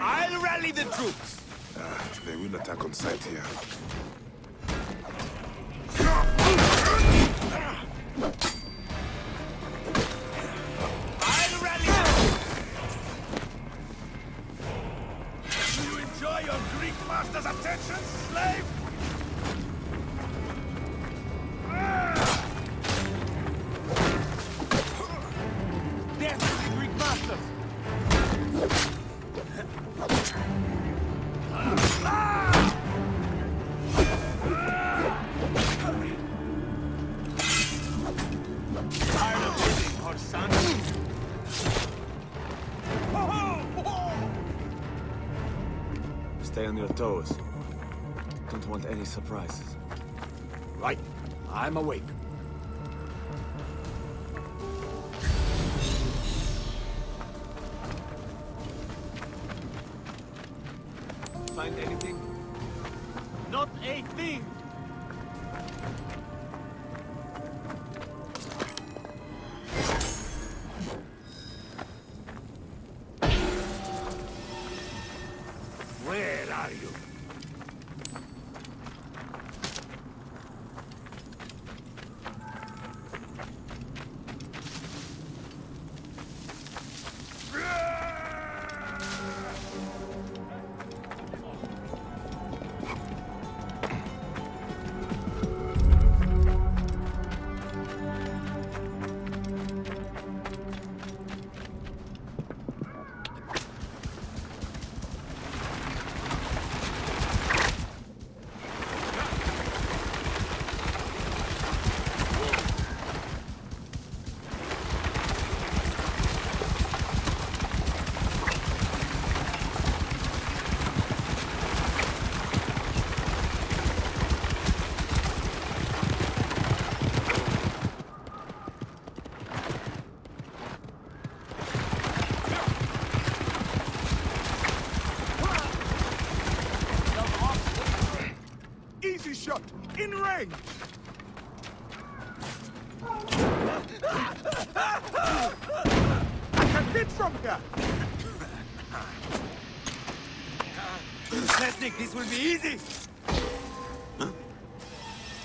I'll rally the troops. Ah, they will attack on sight here. I'll rally them. Do you enjoy your Greek master's attention, slave? Death Stay on your toes. Don't want any surprises. Right. I'm awake. Find anything? Not a thing! Where are you? In range! I can hit from here! Let's this will be easy!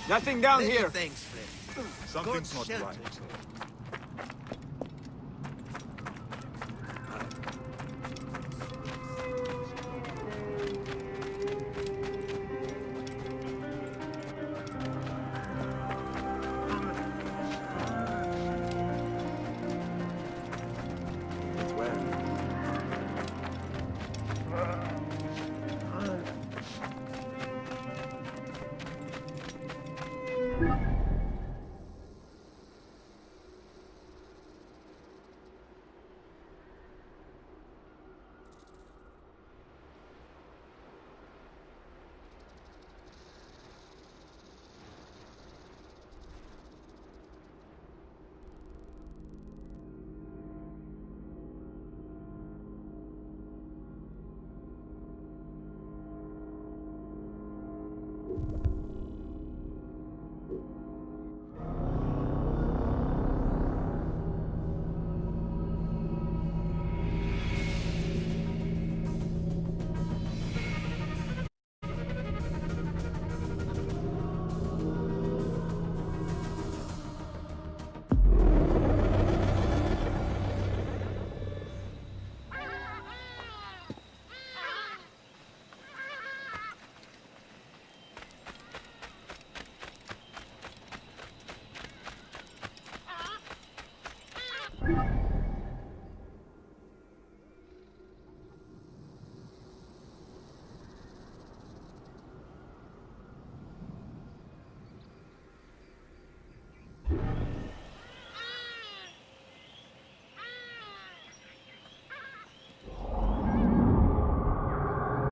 Nothing down Many here. Thanks, friend. Something's not shelter right.